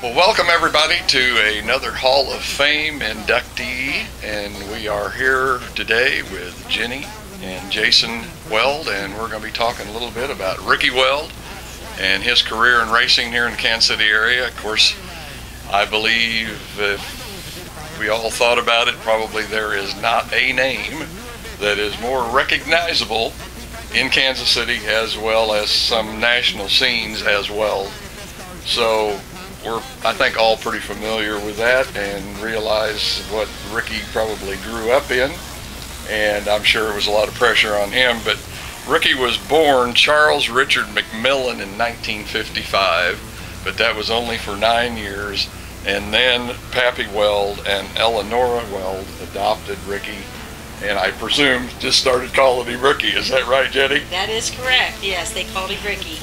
Well, welcome everybody to another Hall of Fame inductee, and we are here today with Jenny and Jason Weld, and we're going to be talking a little bit about Ricky Weld and his career in racing here in the Kansas City area. Of course, I believe if we all thought about it, probably there is not a name that is more recognizable in Kansas City as well as some national scenes as well. So we're, I think, all pretty familiar with that and realize what Ricky probably grew up in. And I'm sure it was a lot of pressure on him. But Ricky was born Charles Richard McMillan in 1955, but that was only for nine years. And then Pappy Weld and Eleonora Weld adopted Ricky and I presume just started calling him Ricky. Is that right, Jenny? That is correct. Yes, they called him Ricky.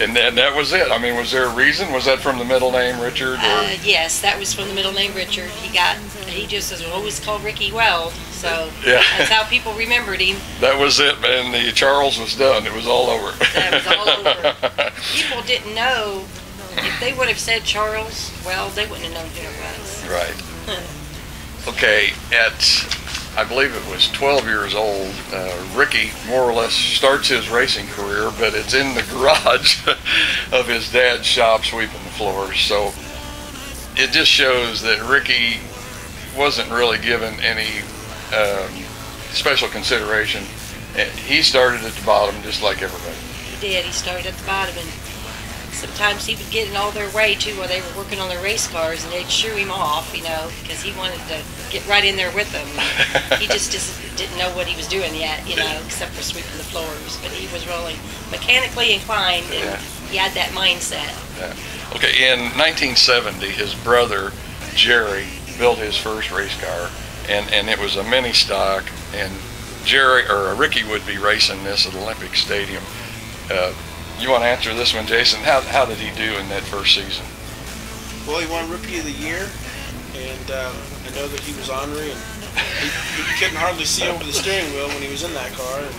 And then that was it. I mean, was there a reason? Was that from the middle name Richard? Or? Uh, yes, that was from the middle name Richard. He got he just was always called Ricky Weld, so Yeah. that's how people remembered him. that was it, man. The Charles was done. It was all over. That was all over. People didn't know if they would have said Charles. Well, they wouldn't have known who it was. right. Okay, at I believe it was 12 years old, uh, Ricky more or less starts his racing career, but it's in the garage of his dad's shop sweeping the floors. So it just shows that Ricky wasn't really given any um, special consideration. He started at the bottom just like everybody. He did. He started at the bottom, and sometimes he would get in all their way too, while they were working on their race cars, and they'd shoo him off, you know, because he wanted to get right in there with them. he just, just didn't know what he was doing yet, you know, except for sweeping the floors. But he was really mechanically inclined, and Yeah. he had that mindset. Okay, in 1970, his brother Jerry built his first race car, and, and it was a mini stock. And Jerry or Ricky would be racing this at Olympic Stadium. Uh, you want to answer this one, Jason? How, how did he do in that first season? Well, he won Rookie of the Year, and um, I know that he was ornery, and he, he couldn't hardly see over the steering wheel when he was in that car, and,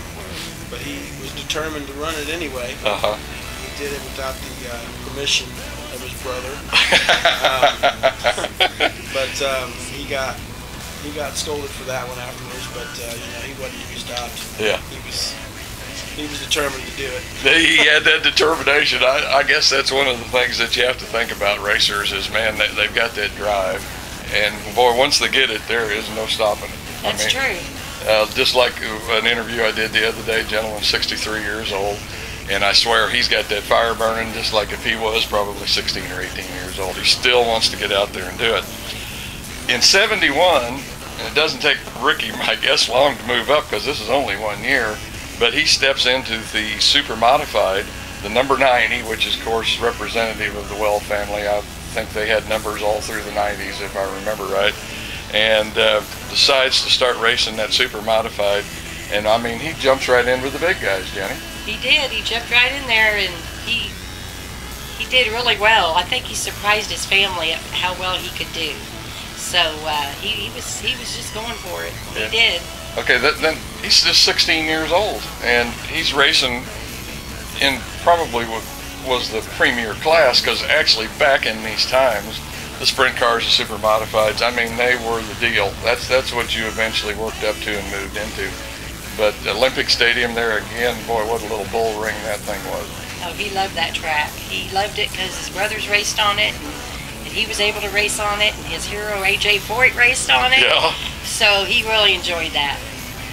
but he was determined to run it anyway. Uh huh. He did it without the uh, permission of his brother, Um, but um, he got he got scolded for that one afterwards. But uh, you know, he wasn't to be stopped. Yeah. He was he was determined to do it. he had that determination. I, I guess that's one of the things that you have to think about racers is, man, they, they've got that drive. And boy, once they get it, there is no stopping it. I That's mean, true. Uh, just like an interview I did the other day, gentleman, 63 years old, and I swear he's got that fire burning just like if he was probably 16 or 18 years old. He still wants to get out there and do it. In 71, and it doesn't take Ricky, I guess, long to move up because this is only one year, but he steps into the super modified, the number 90, which is, of course, representative of the Weld family. I think they had numbers all through the 90s, if I remember right and uh, decides to start racing that super modified. And I mean, he jumps right in with the big guys, Jenny. He did. He jumped right in there, and he he did really well. I think he surprised his family at how well he could do. So uh, he, he was he was just going for it. He did. Okay, that, then he's just 16 years old, and he's racing in probably what was the premier class because actually back in these times, the sprint cars, the super modifieds, I mean, they were the deal. That's that's what you eventually worked up to and moved into. But Olympic Stadium there again, boy, what a little bull ring that thing was. Oh, he loved that track. He loved it because his brothers raced on it, and, he was able to race on it, and his hero AJ Foyt raced on it. Yeah. So he really enjoyed that.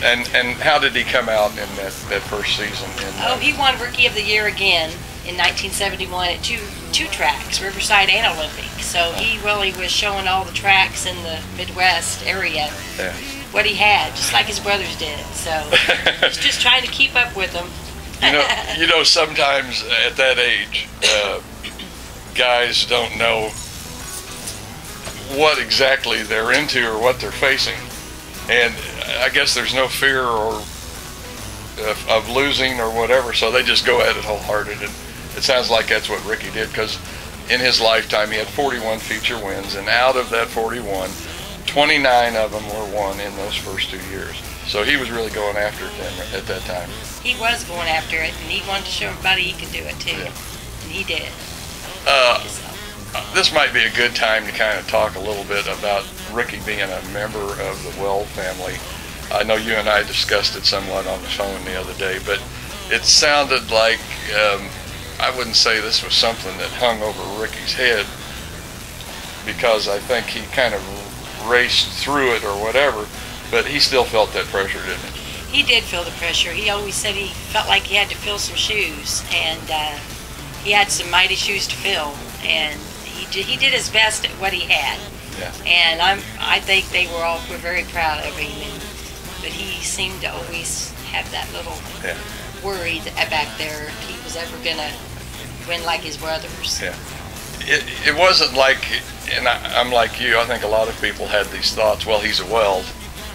And and how did he come out in that, that first season? In, Oh, he won Rookie of the Year again in 1971 at two two tracks, Riverside and Olympic. So he really was showing all the tracks in the Midwest area Yeah. what he had, just like his brothers did. So he's just trying to keep up with them. you know, you know, sometimes at that age, uh, guys don't know what exactly they're into or what they're facing, and I guess there's no fear or of, of losing or whatever, so they just go at it wholehearted. And it sounds like that's what Ricky did because in his lifetime he had 41 feature wins, and out of that 41, 29 of them were won in those first two years. So he was really going after it at that time. He was going after it, and he wanted to show everybody he could do it too, Yeah. and he did. Uh, this might be a good time to kind of talk a little bit about Ricky being a member of the Weld family. I know you and I discussed it somewhat on the phone the other day, but it sounded like um, I wouldn't say this was something that hung over Ricky's head because I think he kind of raced through it or whatever, but he still felt that pressure, didn't he? He did feel the pressure. He always said he felt like he had to fill some shoes, and uh, he had some mighty shoes to fill, and did, he did his best at what he had. Yeah. And I'm I think they were all were very proud of him, and, but he seemed to always have that little Yeah. worry that back there if he was ever gonna win like his brothers. Yeah. It, it wasn't like, and I, I'm like you, I think a lot of people had these thoughts, well, he's a weld.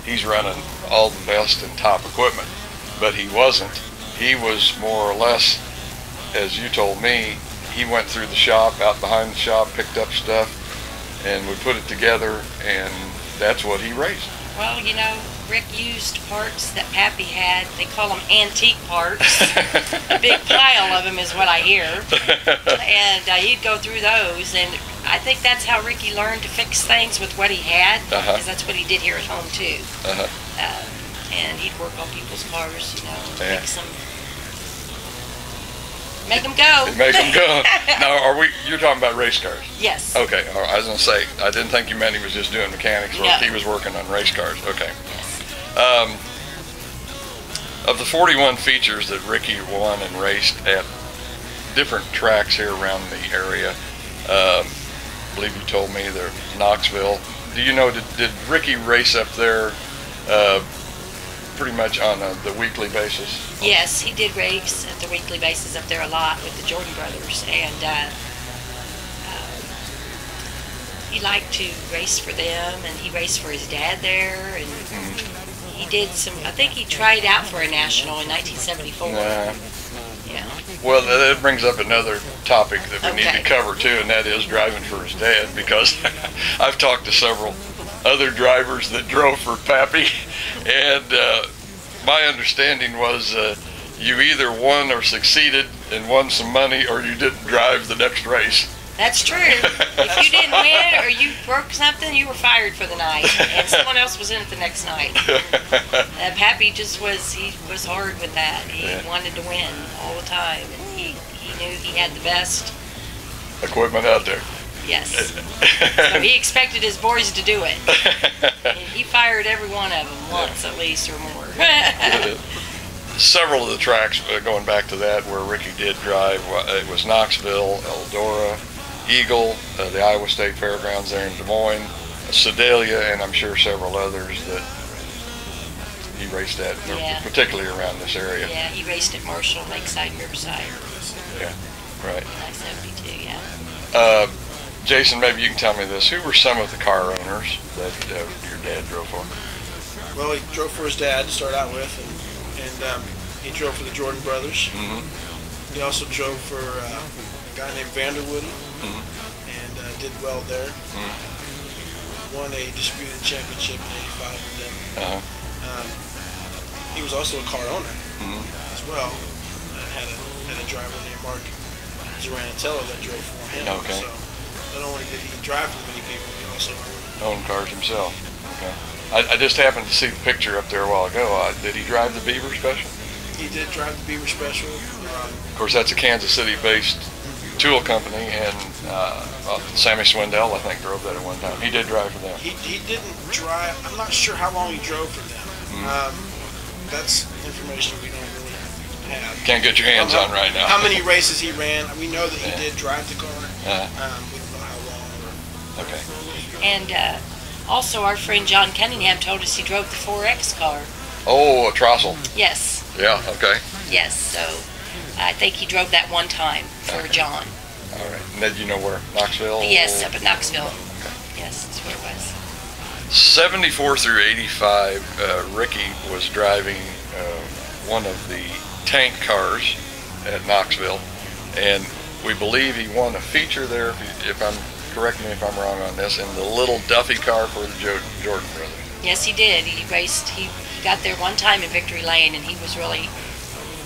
He's running all the best and top equipment. But he wasn't. He was more or less, as you told me, he went through the shop, out behind the shop, picked up stuff, and we put it together, and that's what he raised. Well, you know, Rick used parts that Pappy had. They call them antique parts. a big pile of them is what I hear. And uh, he'd go through those, and I think that's how Ricky learned to fix things with what he had, because Uh-huh. that's what he did here at home too. Uh-huh. Uh, and he'd work on people's cars, you know, Yeah. fix them, make them go. It makes him go. now, are we? You're talking about race cars? yes. Okay. all right, I was gonna say I didn't think you meant he was just doing mechanics work. No. He was working on race cars. Okay. Yes. Um, of the 41 features that Ricky won and raced at different tracks here around the area, um, I believe you told me they're Knoxville. Do you know, did, did Ricky race up there uh, pretty much on a, the weekly basis? Yes, he did race at the weekly basis up there a lot with the Jordan brothers, and uh, um, he liked to race for them, and he raced for his dad there, and he did some. I think he tried out for a national in 1974. Nah. Yeah, Well, that that brings up another topic that we need to cover too, and that is driving for his dad. Because I've talked to several other drivers that drove for Pappy, and uh, my understanding was uh, you either won or succeeded and won some money, or you didn't drive the next race. that's true. if you didn't win or you broke something, you were fired for the night, and someone else was in it the next night. Uh, Pappy just was he was hard with that. He Yeah. wanted to win all the time, and he he knew he had the best. Equipment out there. Yes. So he expected his boys to do it. And he fired every one of them once at least or more. Several of the tracks, uh, going back to that, where Ricky did drive, it was Knoxville, Eldora, Eagle, uh, the Iowa State Fairgrounds there in Des Moines, Sedalia, and I'm sure several others that he raced at, Yeah. particularly around this area. yeah, he raced at Marshall, Lakeside, Riverside, Yeah, Right. I-72, yeah. Uh, Jason, maybe you can tell me this. Who were some of the car owners that uh, your dad drove for? Well, he drove for his dad to start out with, and, and um, he drove for the Jordan brothers. Mhm. He also drove for uh, a guy named Vanderwoody, Mhm. and uh, did well there. Mm-hmm. Won a disputed championship in '85 with them. Uh-huh. Um, he was also a car owner Mhm. as well. Uh, had a had a driver named Mark Zaranatello that drove for him. Okay. So not only did he drive for many people, he also Owned cars himself. Okay. I, I just happened to see the picture up there a while ago. Uh, did he drive the Beaver Special? he did drive the Beaver Special. Um, Of course, that's a Kansas City-based tool company, and uh, uh, Sammy Swindell, I think, drove that at one time. He did drive for them. he, he didn't drive. I'm not sure how long he drove for them. Mm. Um, that's information we don't really have. Can't get your hands on right now. How many races he ran? We know that he Yeah. did drive the car. Uh, Um, And uh, also, our friend John Cunningham told us he drove the 4X car. Oh, a Trostle. Yes, Yeah. Okay. yes. So I think he drove that one time for Okay. John. All right. And then you know where Knoxville. Yes, up at Knoxville. Okay. Yes, that's where it was. 74 through 85, uh, Ricky was driving uh, one of the tank cars at Knoxville, and we believe he won a feature there. If, if I'm correct me if I'm wrong on this, in the little Duffy car for the jo- Jordan brothers. Yes, he did. He raced. He, he got there one time in Victory Lane, and he was really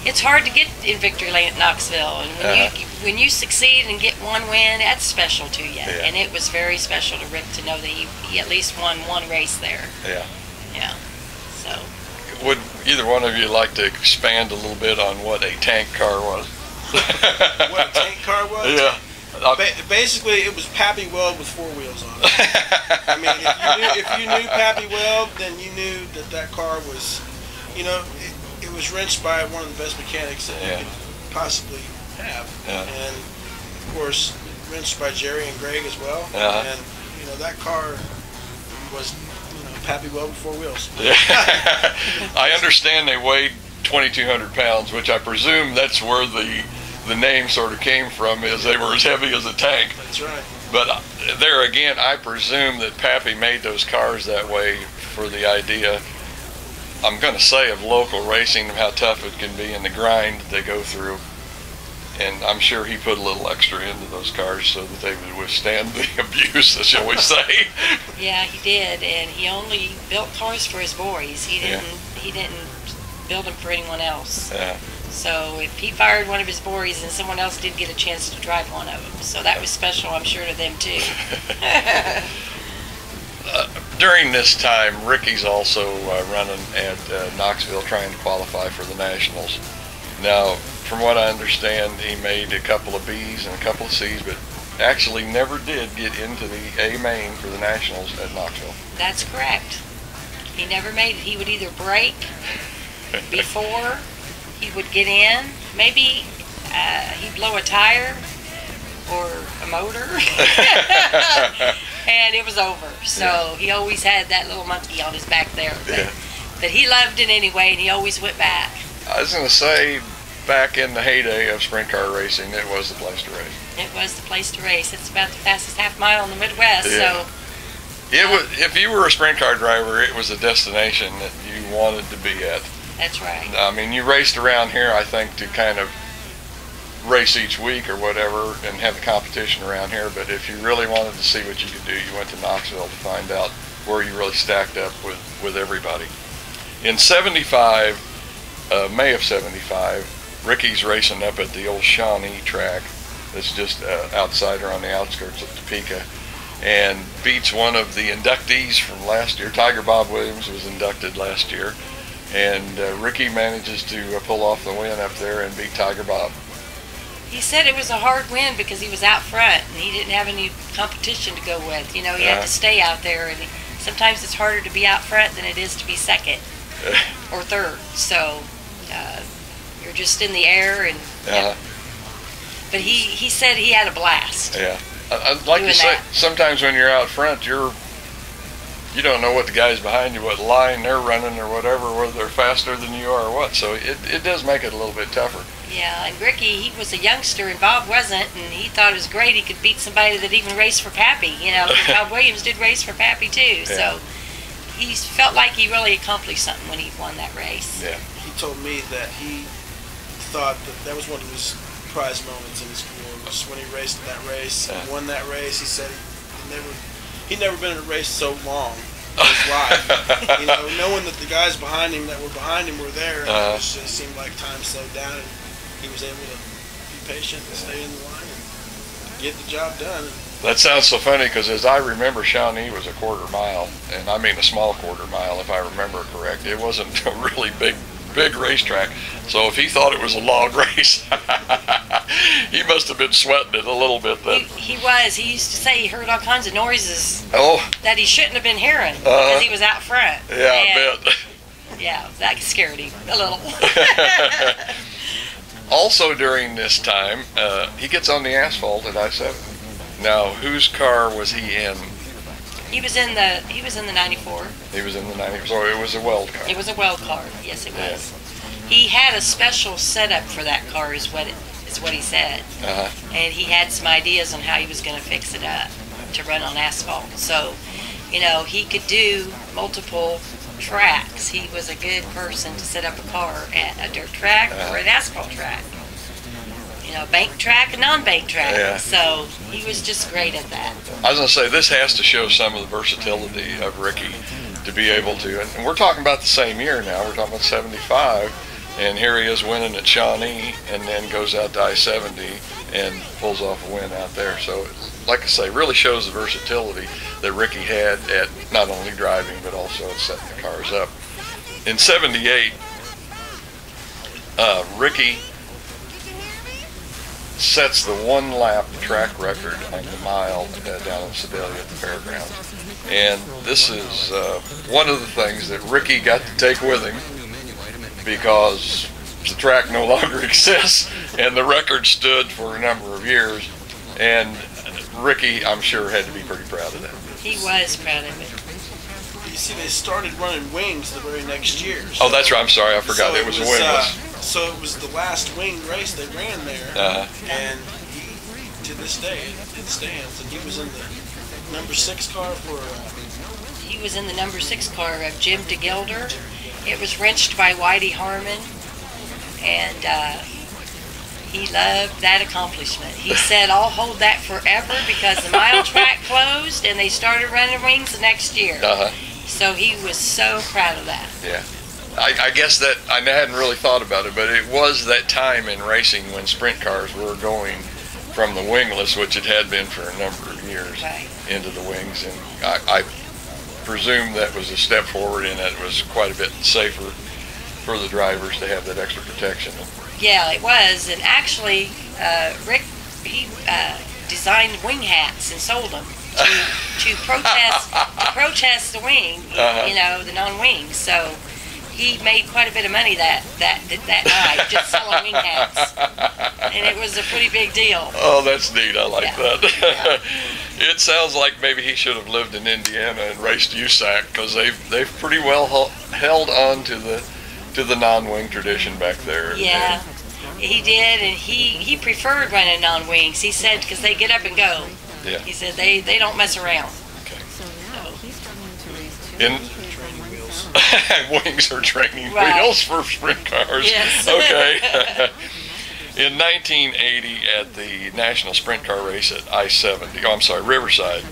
it's hard to get in victory lane at Knoxville, and when Uh-huh. you when you succeed and get one win, that's special to you. Yeah. And it was very special to Rick to know that he, he at least won one race there. Yeah. Yeah. So Would either one of you like to expand a little bit on what a tank car was? What a tank car was? Yeah. I- Ba- basically, it was Pappy Weld with four wheels on it. I mean, if you, knew, if you knew Pappy Weld, then you knew that that car was, you know, it, it was wrenched by one of the best mechanics that Yeah. you could possibly have. Yeah. And, of course, wrenched by Jerry and Greg as well. Uh-huh. And, you know, that car was, you know, Pappy Weld with four wheels. I understand they weighed 2,200 pounds, which I presume that's where the the name sort of came from, is they were as heavy as a tank. That's right. But uh, there again, I presume that Pappy made those cars that way for the idea, I'm going to say, of local racing, of how tough it can be and the grind that they go through. And I'm sure he put a little extra into those cars so that they would withstand the abuse, shall we say. yeah, he did, and he only built cars for his boys. He didn't he didn't build them for anyone else. Yeah. So if he fired one of his boys, and someone else did get a chance to drive one of them, so that was special, I'm sure, to them too. during this time, Ricky's also uh, running at uh, Knoxville trying to qualify for the Nationals. Now, from what I understand, he made a couple of B's and a couple of C's, but actually never did get into the A main for the Nationals at Knoxville. That's correct. He never made it. He would either break before he would get in, maybe uh, he'd blow a tire or a motor, and it was over. So he always had that little monkey on his back there. But, Yeah. but he loved it anyway, and he always went back. I was going to say, back in the heyday of sprint car racing, it was the place to race. It was the place to race. It's about the fastest half mile in the Midwest. Yeah. So It was, if you were a sprint car driver, it was a destination that you wanted to be at. That's right. I mean, you raced around here, I think, to kind of race each week or whatever and have the competition around here. But if you really wanted to see what you could do, you went to Knoxville to find out where you really stacked up with, with everybody. In 75, uh, May of 75, Ricky's racing up at the old Shawnee track that's just uh, outside or on the outskirts of Topeka and beats one of the inductees from last year. Tiger Bob Williams was inducted last year and uh, Ricky manages to uh, pull off the win up there and beat Tiger Bob. He said it was a hard win because he was out front and he didn't have any competition to go with. You know, he had to stay out there, and he, sometimes it's harder to be out front than it is to be second or third. So uh, you're just in the air, and Uh, but he he said he had a blast. yeah, I, I'd like to say that. sometimes when you're out front, you're you don't know what the guys behind you, what line they're running or whatever, whether they're faster than you are or what. So it, it does make it a little bit tougher. Yeah, and Ricky, he was a youngster, and Bob wasn't, and he thought it was great he could beat somebody that even raced for Pappy. You know, Bob Williams did race for Pappy too, so he felt like he really accomplished something when he won that race. Yeah. he told me that he thought that that was one of his prize moments in his career was when he raced that race and Yeah. won that race. He said he never he'd never been in a race so long in his life. you know, knowing that the guys behind him that were behind him were there, and Uh-huh. it just seemed like time slowed down, and he was able to be patient and stay in the line and get the job done. That sounds so funny because as I remember, Shawnee was a quarter mile, and I mean a small quarter mile if I remember correct. It wasn't a really big, big racetrack. So if he thought it was a long race, he must have been sweating it a little bit then. he was. He used to say he heard all kinds of noises Oh, that he shouldn't have been hearing Uh-huh. because he was out front. yeah, I And, bet. Yeah, that scared him a little. Also during this time, uh, he gets on the asphalt at I-70. Now, whose car was he in? He was in the he was in the '94. He was in the '94. so it was a Weld car. It was a Weld car. Yes, it Yeah. was. He had a special setup for that car, is what it, is what he said, Uh-huh. and he had some ideas on how he was going to fix it up to run on asphalt. So, you know, he could do multiple tracks. He was a good person to set up a car at a dirt track or an asphalt track. You know, bank track and non-bank track. Yeah. So he was just great at that. I was going to say, this has to show some of the versatility of Ricky to be able to, and we're talking about the same year now, we're talking about 75, And here he is winning at Shawnee and then goes out to I-70 and pulls off a win out there. So, like I say, really shows the versatility that Ricky had at not only driving but also at setting the cars up. In 78, uh, Ricky sets the one lap track record on the mile uh, down in Sedalia at the fairgrounds. And this is uh, one of the things that Ricky got to take with him because the track no longer exists and the record stood for a number of years. And Ricky, I'm sure, had to be pretty proud of that. He was proud of it. You see, they started running wings the very next year. Oh, that's right. I'm sorry. I forgot. So it was, uh, wingless. So it was the last winged race they ran there, Uh, and he, to this day, it, it stands. And he was in the number six car for. Uh, He was in the number six car of Jim DeGilder. It was wrenched by Whitey Harmon, and uh, he loved that accomplishment. He said, "I'll hold that forever because the mile track closed and they started running wings the next year." uh-huh. So he was so proud of that. I, I guess that I hadn't really thought about it, but it was that time in racing when sprint cars were going from the wingless, which it had been for a number of years, Right. into the wings, and I, I presume that was a step forward, and that it was quite a bit safer for the drivers to have that extra protection. Yeah, it was. And actually, uh, Rick he uh, designed wing hats and sold them to, to protest to protest the wing, Uh-huh. you know, the non-wing. So he made quite a bit of money that that that night just selling wing hats, and it was a pretty big deal. Oh, that's neat. I like Yeah. that. it sounds like maybe he should have lived in Indiana and raced USAC because they've they've pretty well held on to the to the non-wing tradition back there. Yeah, he did, and he he preferred running non-wings. He said because they get up and go. Yeah. He said they they don't mess around. Okay. So, In training wheels. wings are training Right. wheels for sprint cars. Yes. Okay. In 1980, at the National Sprint Car Race at I-70, oh, I'm sorry, Riverside,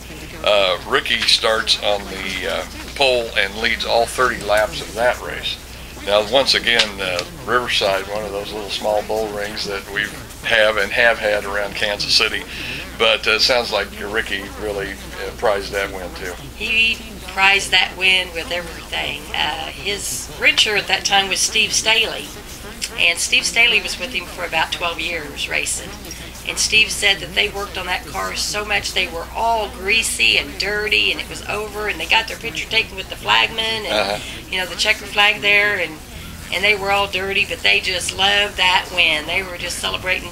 uh, Ricky starts on the uh, pole and leads all 30 laps of that race. Now, once again, uh, Riverside, one of those little small bull rings that we have and have had around Kansas City, but uh, it sounds like Ricky really uh, prized that win too. he prized that win with everything. Uh, his richer at that time was Steve Staley, and Steve Staley was with him for about 12 years racing. And Steve said that they worked on that car so much they were all greasy and dirty, and it was over. And they got their picture taken with the flagman and Uh-huh. you know the checker flag there, and and they were all dirty, but they just loved that win. They were just celebrating,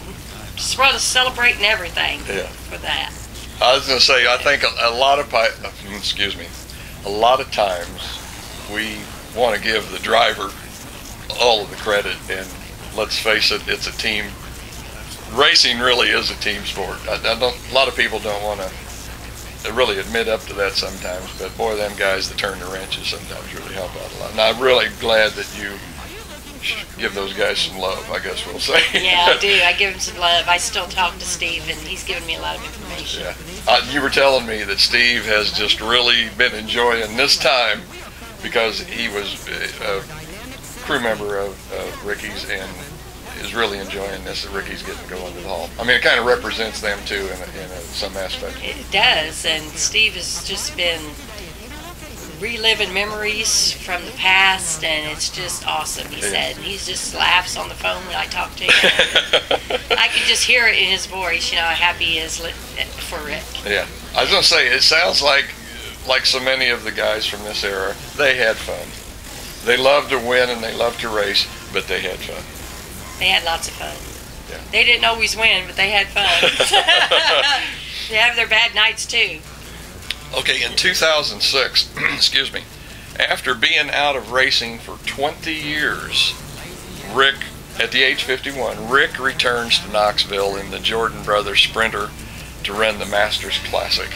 just celebrating everything Yeah. for that. I was going to say, I think a, a lot of, pi- uh, excuse me, a lot of times we want to give the driver all of the credit, and let's face it, it's a team. Racing really is a team sport. I, I don't, a lot of people don't want to really admit up to that sometimes, but boy, them guys that turn the wrenches sometimes really help out a lot. And I'm really glad that you give those guys some love, I guess we'll say. Yeah, I do. I give him some love. I still talk to Steve, and he's given me a lot of information. Yeah. Uh, you were telling me that Steve has just really been enjoying this time because he was a, crew member of, of Ricky's and is really enjoying this that Ricky's getting going to the hall. I mean, it kind of represents them too in, a, in a, some aspect. It does, and Steve has just been reliving memories from the past, and it's just awesome. He said he just laughs on the phone when I talk to him. I can just hear it in his voice, you know, how happy he is for Rick. yeah. I was to say, it sounds like, like so many of the guys from this era, they had fun. They loved to win and they loved to race, but they had fun. They had lots of fun. Yeah. They didn't always win, but they had fun. they have their bad nights too. Okay, in 2006, excuse me, after being out of racing for 20 years, Rick, at the age 51, Rick returns to Knoxville in the Jordan Brothers Sprinter to run the Masters Classic.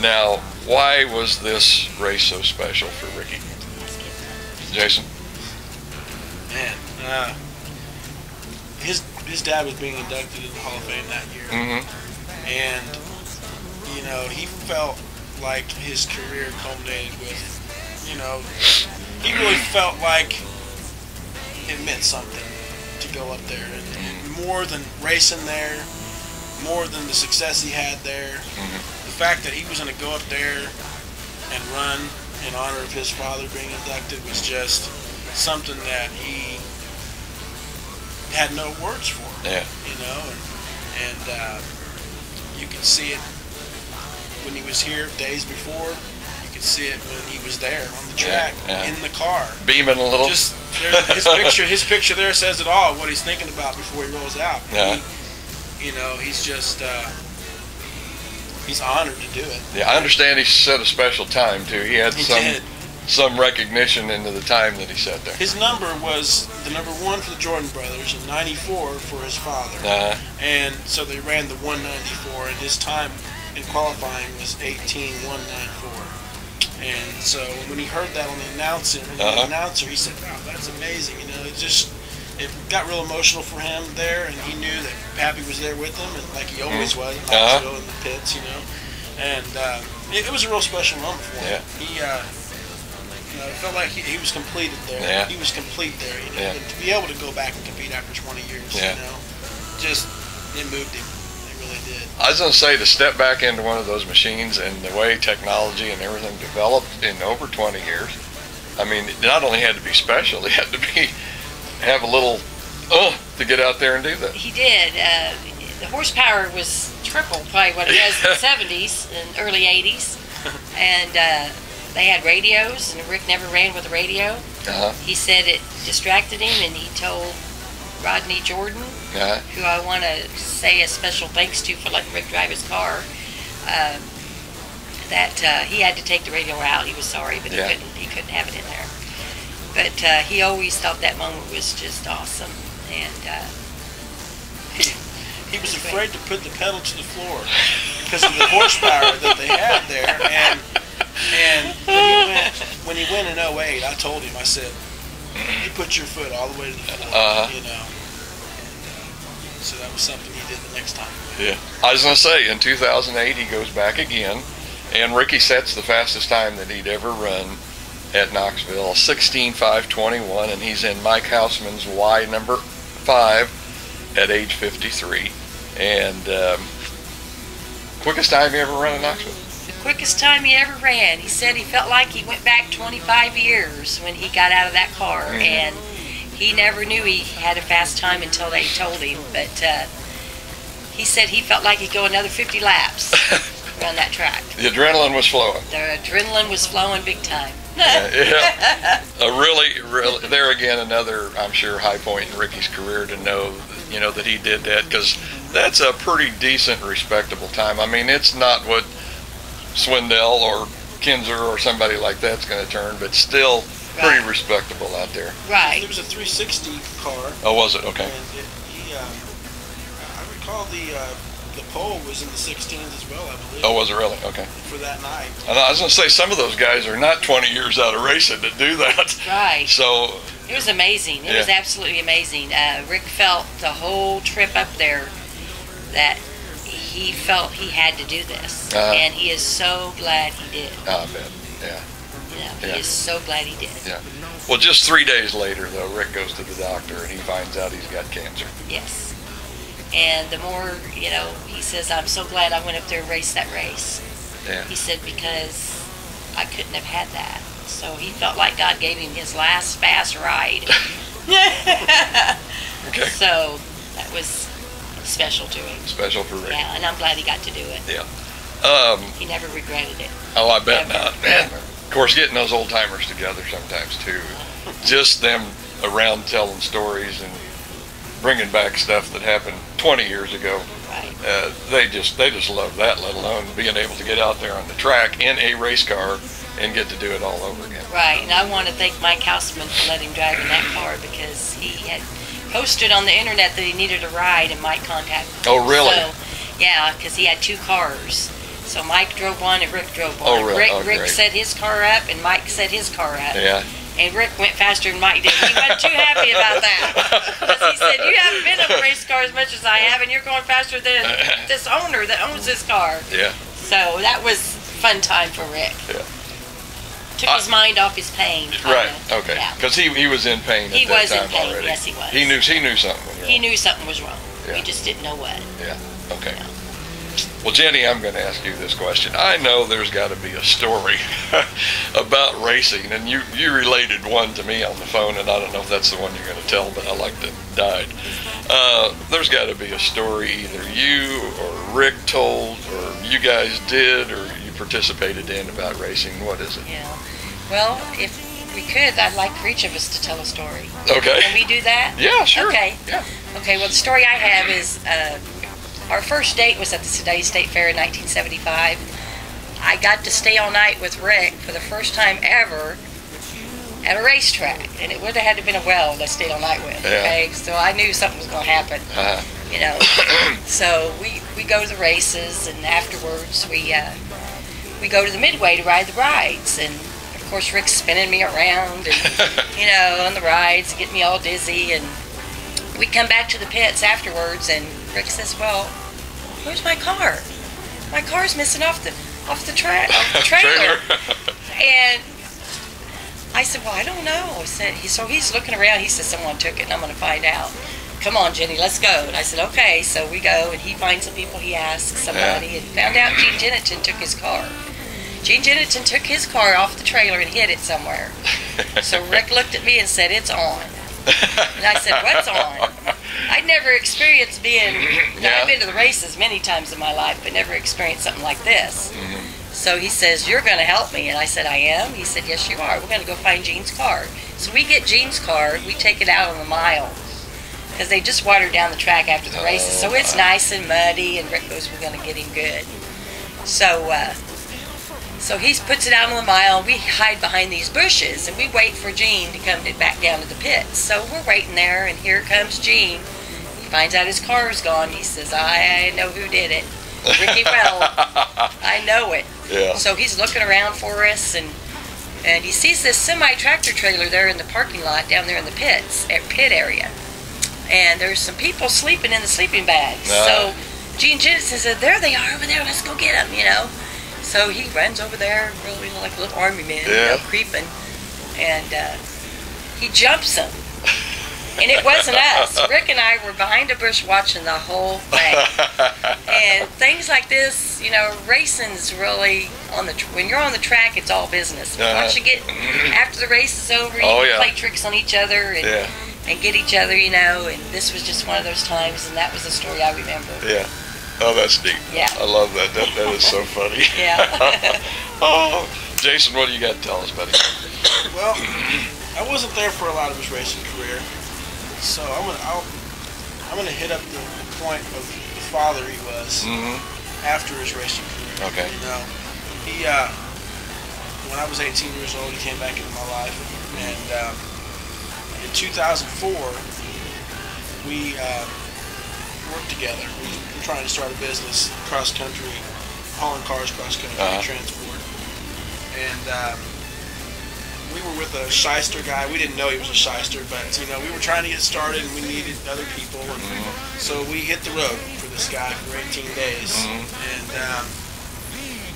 Now, why was this race so special for Ricky? Jason? Man, uh, his his dad was being inducted into the Hall of Fame that year, Mm-hmm. and you know he felt like his career culminated with, you know, he really felt like it meant something to go up there, and, and more than racing there, more than the success he had there, Mhm. the fact that he was going to go up there and run in honor of his father being inducted was just something that he had no words for. Yeah. You know, and, and uh, you can see it when he was here days before. You could see it when he was there on the track yeah. in the car. Beaming a little. Just there, his picture, his picture there says it all. What he's thinking about before he rolls out. Yeah. He, you know, he's just uh, he's honored to do it. Yeah, I understand he set a special time too. He had He some did. some recognition into the time that he set there. His number was the number one for the Jordan brothers and 94 for his father. Uh, And so they ran the 194, and his time in qualifying was 18.194. And so when he heard that on the announcer, Uh-huh. announcer, he said, "Wow, that's amazing!" You know, it just it got real emotional for him there, and he knew that Pappy was there with him, and like he always was in Uh-huh. Knoxville in the pits, you know. And uh, it, it was a real special moment for him. Yeah. He, uh, you know, it felt like he, he was completed there. Yeah. He was complete there, you know. Yeah. To be able to go back and compete after 20 years, Yeah. you know, just it moved him. It really did. I was going to say to step back into one of those machines and the way technology and everything developed in over 20 years. I mean, it not only had to be special, it had to be have a little uh to get out there and do that. He did. Uh, the horsepower was triple probably what it was in the 70s and early 80s. And uh, they had radios, and Rick never ran with a radio. Uh-huh. He said it distracted him, and he told Rodney Jordan, Uh-huh. who I want to say a special thanks to for letting Rick drive his car, um, that uh, he had to take the radio out. He was sorry, but Yeah. he couldn't. He couldn't have it in there. But uh, he always thought that moment was just awesome, and uh, He was afraid to put the pedal to the floor because of the horsepower that they had there. And and when he went when he went in 08, I told him, I said, you put your foot all the way to the floor, Uh-huh. you know. So that was something he did the next time. Yeah. I was going to say, in 2008, he goes back again, and Ricky sets the fastest time that he'd ever run at Knoxville, 16.521, and he's in Mike Hausman's Y number five at age 53. And um, quickest time he ever run in Knoxville? Quickest time he ever ran. He said he felt like he went back 25 years when he got out of that car, Mhm. and he never knew he had a fast time until they told him. But uh, he said he felt like he'd go another 50 laps around that track. The adrenaline was flowing. The adrenaline was flowing big time. yeah. A really, really, there again, another, I'm sure, high point in Ricky's career to know, you know, that he did that because that's a pretty decent, respectable time. I mean, it's not what Swindell or Kinser or somebody like that's going to turn, but still pretty Right. respectable out there. Right. It was a 360 car, Oh, was it? Okay. and it, he, um, I recall the uh, the pole was in the 16s as well, I believe, Oh, was it really? Okay. for that night. And I was going to say, some of those guys are not 20 years out of racing to do that. Right. So, It was amazing. It was absolutely amazing. Uh, Rick felt the whole trip up there that he felt he had to do this, Uh-huh. and he is so glad he did. I bet. You know, Yeah. He is so glad he did. Yeah. Well, just three days later, though, Rick goes to the doctor and he finds out he's got cancer. Yes. And the more, you know, he says, I'm so glad I went up there and raced that race. Yeah. He said, because I couldn't have had that. So he felt like God gave him his last fast ride. Okay. So that was special to him. Special for Rick. Yeah, and I'm glad he got to do it. Um, He never regretted it. oh, I bet Never, not. Man, never. of course, getting those old timers together sometimes too. Just them around telling stories and bringing back stuff that happened 20 years ago. Right. Uh, they just they just love that. Let alone being able to get out there on the track in a race car and get to do it all over again. Right. And I want to thank Mike Houseman for letting him drive in that car because he had posted on the internet that he needed a ride and Mike contacted him. Oh, really? So, yeah, because he had two cars. So Mike drove one and Rick drove oh, one. Oh, really? Rick, Oh, Rick set his car up and Mike set his car up. Yeah. And Rick went faster than Mike did. He wasn't too happy about that. Because he said, You haven't been in a race car as much as I have, and you're going faster than this owner that owns this car. Yeah. So that was fun time for Rick. Took I- his mind off his pain. kinda. Right. Okay. Yeah. Because he he was in pain at He that was in time pain, already. yes, he was. He knew he knew something was wrong. He knew something was wrong. Yeah. He just didn't know what. Yeah. Okay. Well, Jenny, I'm going to ask you this question. I know there's got to be a story about racing, and you, you related one to me on the phone, and I don't know if that's the one you're going to tell, but I like to died. Uh, there's got to be a story either you or Rick told, or you guys did, or participated in about racing. What is it? Yeah. Well, if we could, I'd like for each of us to tell a story. Okay. Can we do that? Yeah, sure. Okay. Yeah. Okay, well, the story I have is uh, our first date was at the Sedalia State Fair in 1975. I got to stay all night with Rick for the first time ever at a racetrack, and it would have had to been a weld I stayed all night with. Yeah. Okay, so I knew something was going to happen. Uh-huh. You know, so we we go to the races, and afterwards we uh, we go to the midway to ride the rides, and of course Rick's spinning me around, and you know, on the rides, getting me all dizzy, and we come back to the pits afterwards, and Rick says, "Well, where's my car? My car's missing off the off the track, off the trailer." and I said, "Well, I don't know." I said, "So he's looking around. He says someone took it, and I'm going to find out." Come on, Jenny, let's go. And I said, "Okay." So we go, and he finds some people. He asks somebody, and found out Gene Jennington took his car. Gene Jennington took his car off the trailer and hid it somewhere. So Rick looked at me and said, "It's on." And I said, "What's on?" I'd never experienced being. Yeah. I've been to the races many times in my life, but never experienced something like this. Mhm. So he says, "You're going to help me," and I said, "I am." He said, "Yes, you are. We're going to go find Gene's car." So we get Gene's car. We take it out on the mile because they just watered down the track after the races, so it's Oh, nice and muddy. And Rick goes, "We're going to get him good." So. Uh, so he puts it out on the mile. We hide behind these bushes and we wait for Gene to come to- back down to the pits. So we're waiting there, and here comes Gene. He finds out his car's gone. He says, "I know who did it, Ricky Weld. I know it." yeah. So he's looking around for us, and and he sees this semi tractor trailer there in the parking lot down there in the pits, at pit area, and there's some people sleeping in the sleeping bags. Ah. So Gene Jennison said, "There they are over there. Let's go get them." You know. So he runs over there, really like a little army man, you know, creeping, and uh, he jumps them. And it wasn't us. Rick and I were behind a bush watching the whole thing and things like this, you know, racing's really on the tr- when you're on the track, it's all business. Uh-huh. Once you get after the race is over, you Oh, yeah. play tricks on each other and, yeah. And get each other, you know. And this was just one of those times, and that was the story I remember. Yeah. Oh, that's neat. Yeah. I love that. That, that is so funny. Yeah. oh, Jason, what do you got to tell us, buddy? Well, I wasn't there for a lot of his racing career, so I'm gonna I'll, I'm gonna hit up the, the point of the father he was hmm after his racing career. Okay. You know, he uh, when I was 18 years old, he came back into my life, and um, in 2004, we uh, worked together. We were trying to start a business, cross country, hauling cars cross country Uh-huh. transport, and. Um, we were with a shyster guy. We didn't know he was a shyster, but you know we were trying to get started and we needed other people, and so we hit the road for this guy for 18 days, Mhm. and um,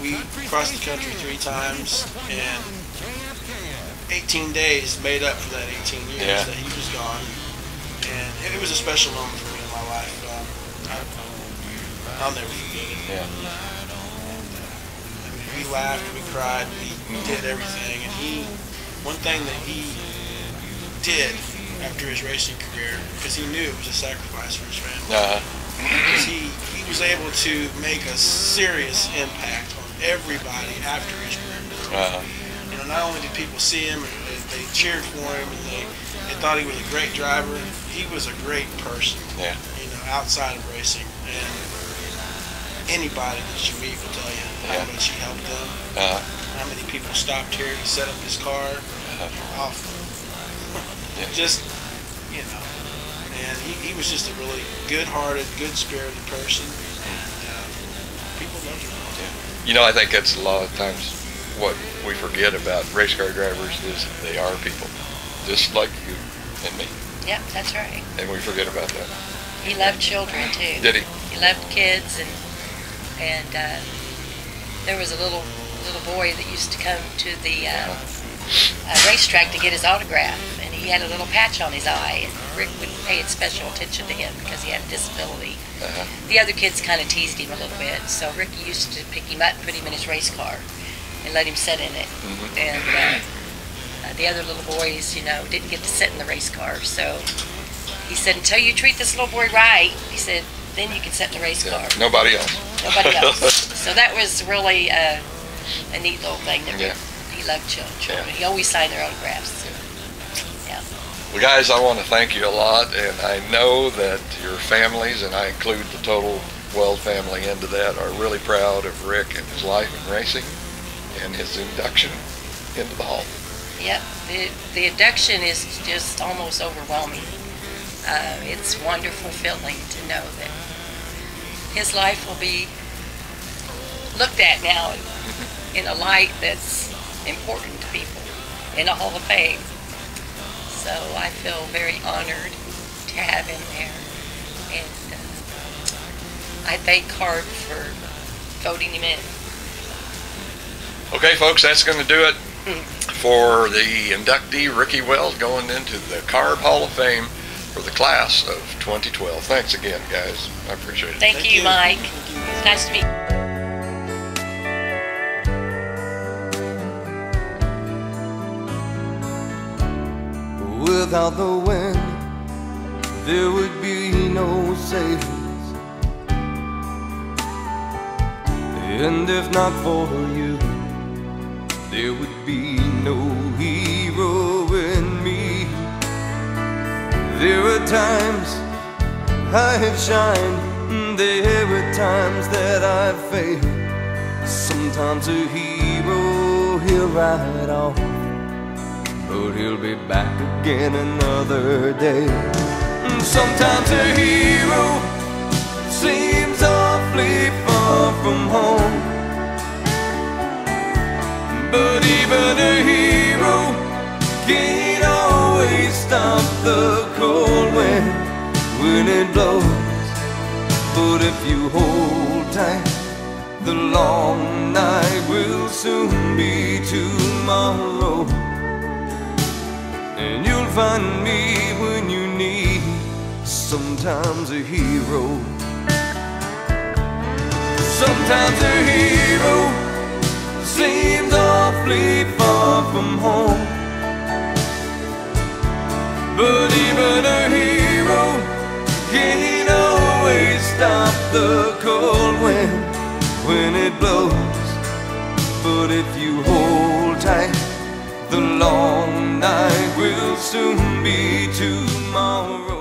we crossed the country three times, and 18 days made up for that 18 years Yeah. that he was gone, and it, was a special moment for me in my life. Um, I, I'll never forget it. Yeah. I mean, we laughed, we cried, we did everything, and he, one thing that he did after his racing career, because he knew it was a sacrifice for his family, Uh, is he, he was able to make a serious impact on everybody after his career. uh, know, not only did people see him and they, they cheered for him and they, they thought he was a great driver, he was a great person. Yeah. You know, outside of racing, and anybody that you meet will tell you how Yeah. much he helped them, uh, how many people stopped here to set up his car. Off. Yeah. Just, you know, and he, he was just a really good-hearted, good-spirited person. And, uh, people loved him. you know, I think that's a lot of times what we forget about race car drivers is they are people, just like you and me, Yep, that's right. and we forget about that. He loved children too. Did he? He loved kids, and and uh, there was a little little boy that used to come to the uh, uh, racetrack to get his autograph, and he had a little patch on his eye, and Rick would pay special attention to him because he had a disability. Uh-huh. The other kids kind of teased him a little bit, so Ricky used to pick him up, and put him in his race car, and let him sit in it. Mhm. And uh, uh, the other little boys, you know, didn't get to sit in the race car, so he said, until you treat this little boy right, he said, then you can sit in the race car. Nobody else. Nobody else. so that was really uh, a neat little thing that Yeah. he loved children. children. He always signed their autographs. Yeah. Well, guys, I want to thank you a lot, and I know that your families, and I include the total Weld family into that, are really proud of Rick and his life in racing and his induction into the Hall. Yep. The, the induction is just almost overwhelming. Uh, it's wonderful feeling to know that his life will be looked at now in a light that's important to people in a Hall of Fame. So I feel very honored to have him there. And uh, I thank CARB for voting him in. Okay, folks, that's going to do it mm-hmm. for the inductee Ricky Weld going into the CARB Hall of Fame for the class of 2012. Thanks again, guys. I appreciate it. Thank, Thank you, you. Mike. Thank you. It's nice to meet you. Without the wind, there would be no sails. And if not for you, there would be no hero in me. There are times I have shined, there are times that I've failed. Sometimes a hero he'll ride off but he'll be back again another day. Sometimes a hero seems awfully far from home, but even a hero can't always stop the cold wind when it blows. But if you hold tight, the long night will soon be tomorrow. And you'll find me when you need sometimes a hero. Sometimes a hero seems awfully far from home. But even a hero can't always stop the cold wind when it blows. But if you hold tight, the long night will soon be tomorrow.